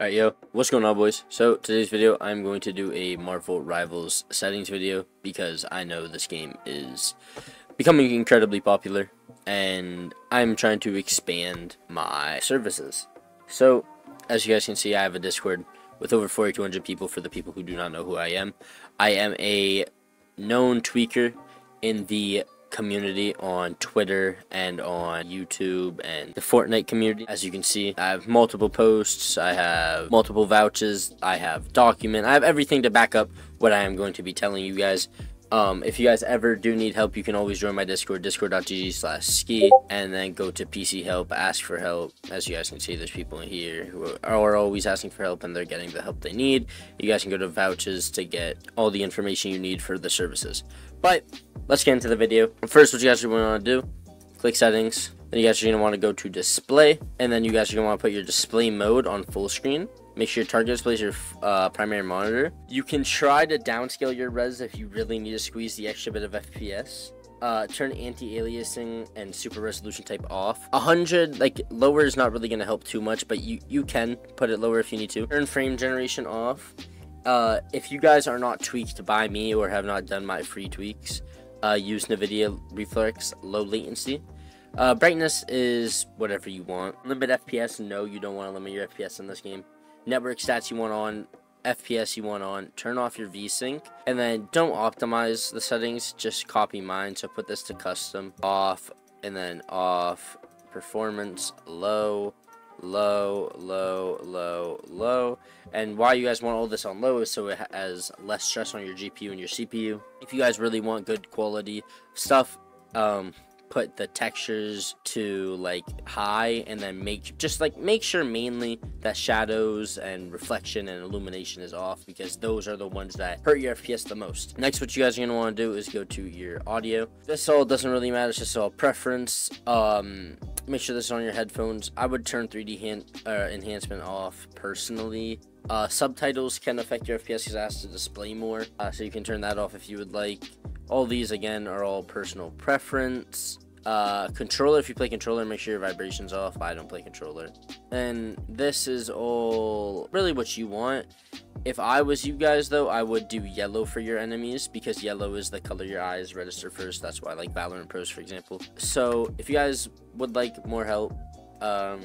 Alright yo, what's going on boys? So today's video I'm going to do a Marvel Rivals settings video because I know this game is becoming incredibly popular and I'm trying to expand my services. So as you guys can see I have a Discord with over 4200 people for the people who do not know who I am. I am a known tweaker in the community on Twitter and on YouTube and the Fortnite community. As you can see, I have multiple posts, I have multiple vouchers, I have document, I have everything to back up what I am going to be telling you guys. Um, if you guys ever do need help, you can always join my Discord, discord.gg slash skii, and then go to PC help, ask for help. As you guys can see, there's people in here who are always asking for help and they're getting the help they need. You guys can go to vouchers to get all the information you need for the services. But let's get into the video. First, what you guys are going to want to do, click settings. Then you guys are going to want to go to display. And then you guys are going to want to put your display mode on full screen. Make sure your target display is your uh, primary monitor. You can try to downscale your res if you really need to squeeze the extra bit of FPS. Uh, turn anti-aliasing and super resolution type off. 100, like, lower is not really going to help too much, but you, you can put it lower if you need to. Turn frame generation off. Uh, if you guys are not tweaked by me or have not done my free tweaks, uh, use NVIDIA Reflex low latency. Uh, brightness is whatever you want. Limit FPS, no, you don't want to limit your FPS in this game. Network stats you want on, FPS you want on. Turn off your VSync, and then don't optimize the settings, just copy mine. So put this to custom, off, and then off, performance, low, low, low, low, low. And why you guys want all this on low is so it has less stress on your GPU and your CPU. If you guys really want good quality stuff, um, put the textures to like high and then make just like make sure mainly that shadows and reflection and illumination is off because those are the ones that hurt your FPS the most. Next what you guys are going to want to do is go to your audio. This all doesn't really matter, it's just all preference. Um, make sure this is on your headphones. I would turn 3D hand, uh, enhancement off personally. Uh, subtitles can affect your FPS because it has to display more, uh, so you can turn that off if you would like. All these, again, are all personal preference. Uh, controller, if you play controller, make sure your vibration's off. I don't play controller. And this is all really what you want. If I was you guys, though, I would do yellow for your enemies because yellow is the color your eyes register first. That's why I like Valorant Pros, for example. So if you guys would like more help um,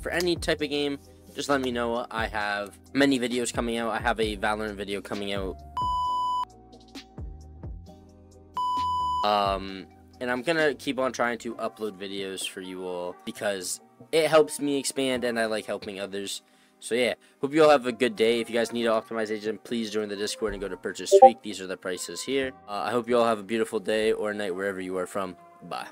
for any type of game, just let me know. I have many videos coming out. I have a Valorant video coming out Um, and I'm gonna keep on trying to upload videos for you all because it helps me expand and I like helping others. So yeah, hope you all have a good day. If you guys need an optimization, please join the Discord and go to purchase tweak. These are the prices here. Uh, I hope you all have a beautiful day or night wherever you are from. Bye.